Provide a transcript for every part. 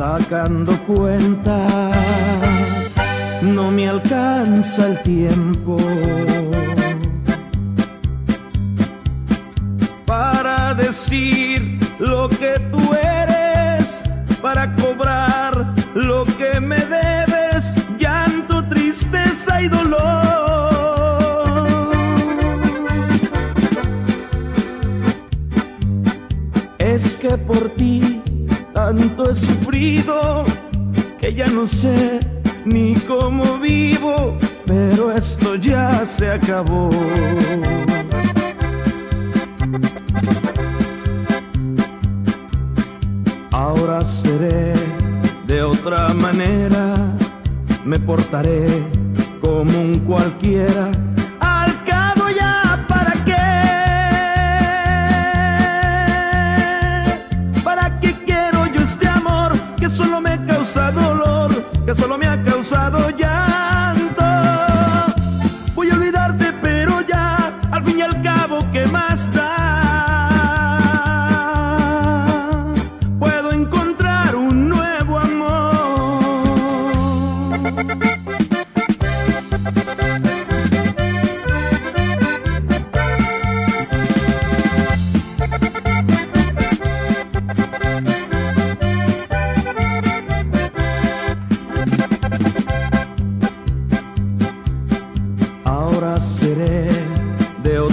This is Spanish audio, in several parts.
sacando cuentas, no me alcanza el tiempo. Para decir lo que tú eres, para cobrar lo que me debes, llanto, tristeza y dolor. Es que por ti tanto he sufrido que ya no sé ni cómo vivo, pero esto ya se acabó. Ahora seré de otra manera, me portaré como un cualquiera. Dolor, que solo me ha causado llanto?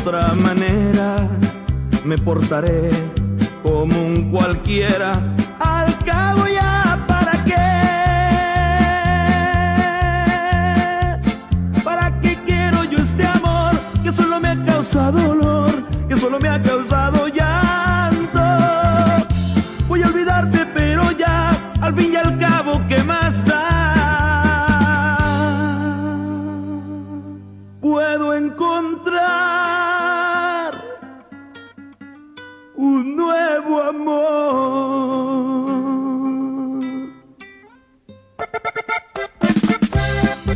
Otra manera, me portaré como un cualquiera. Al cabo ya, ¿para qué? ¿Para qué quiero yo este amor que solo me ha causado dolor, que solo me ha causado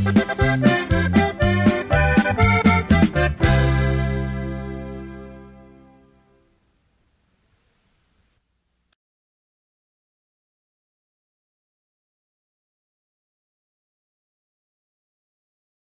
Thank you.